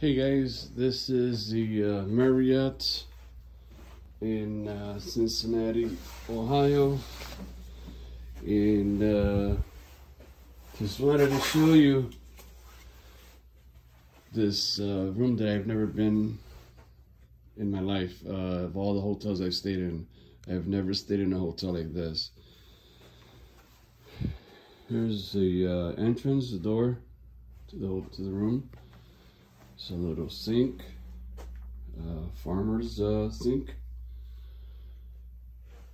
Hey guys, this is the uh, Marriott in uh, Cincinnati, Ohio. And uh, just wanted to show you this uh, room that I've never been in my life. Uh, of all the hotels I've stayed in, I've never stayed in a hotel like this. Here's the uh, entrance, the door to the to the room. It's a little sink, uh, farmer's uh, sink,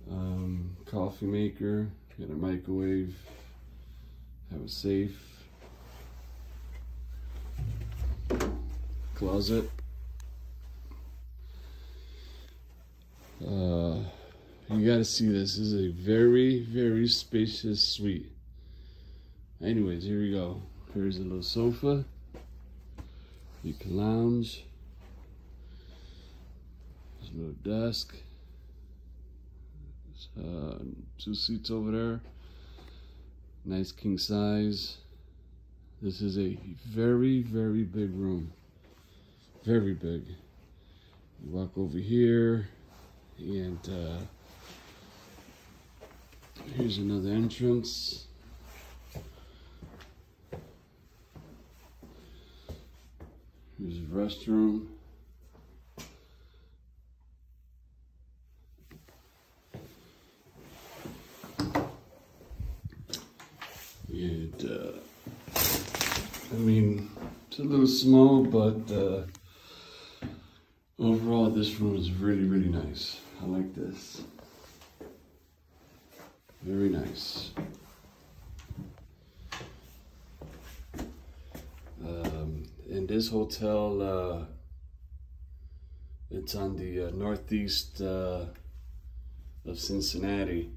um, coffee maker, got a microwave, have a safe, closet. Uh, you gotta see this. This is a very, very spacious suite. Anyways, here we go. Here's a little sofa. You can lounge. There's little desk. Uh, two seats over there. Nice king size. This is a very, very big room. Very big. You walk over here and uh, here's another entrance. Here's a restroom. And, uh, I mean, it's a little small, but uh, overall, this room is really, really nice. I like this. Very nice. This hotel, uh, it's on the uh, northeast uh, of Cincinnati.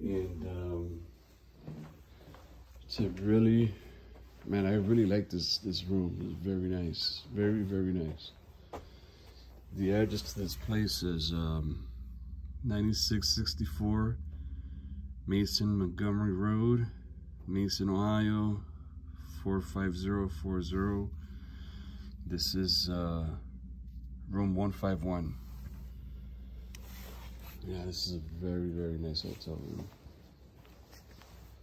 And um, it's a really, man, I really like this, this room. It's very nice. Very, very nice. The address to this place is um, 9664 Mason Montgomery Road, Mason, Ohio 45040. This is uh, room 151. Yeah, this is a very, very nice hotel room.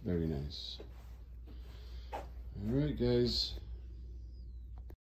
Very nice. All right, guys.